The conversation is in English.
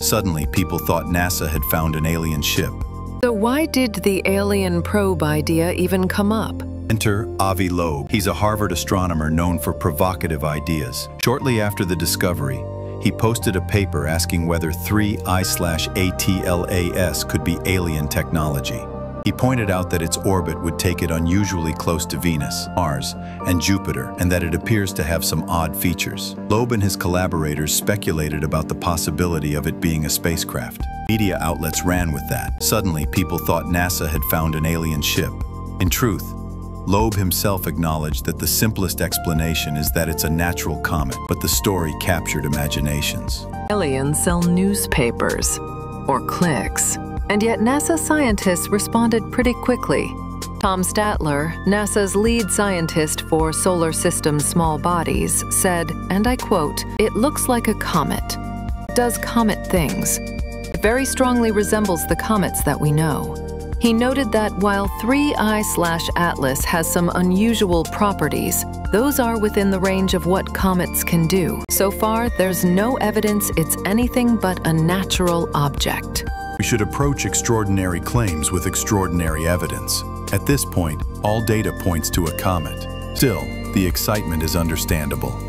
Suddenly, people thought NASA had found an alien ship. So why did the alien probe idea even come up? Enter Avi Loeb. He's a Harvard astronomer known for provocative ideas. Shortly after the discovery, he posted a paper asking whether 3I/ATLAS could be alien technology. He pointed out that its orbit would take it unusually close to Venus, Mars, and Jupiter, and that it appears to have some odd features. Loeb and his collaborators speculated about the possibility of it being a spacecraft. Media outlets ran with that. Suddenly, people thought NASA had found an alien ship. In truth, Loeb himself acknowledged that the simplest explanation is that it's a natural comet, but the story captured imaginations. Aliens sell newspapers or clicks. And yet NASA scientists responded pretty quickly. Tom Statler, NASA's lead scientist for solar system small bodies, said, and I quote, It looks like a comet. Does comet things. It very strongly resembles the comets that we know. He noted that while 3I slash Atlas has some unusual properties, those are within the range of what comets can do. So far, there's no evidence it's anything but a natural object. We should approach extraordinary claims with extraordinary evidence. At this point, all data points to a comet. Still, the excitement is understandable.